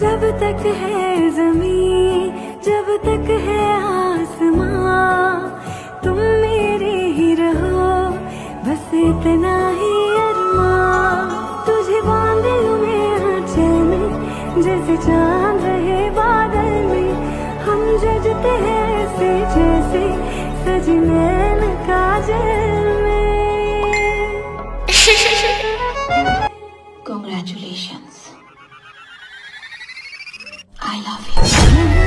जब तक है ज़मीन, जब तक है आसमां, तुम मेरे ही रहो, बस इतना ही अरमां तुझे बाँध मैं आंचल में, जैसे चाँद रहे बादल में, हम जजते हैं ऐसे जैसे सजी नैन काजल में Congratulations. I love you.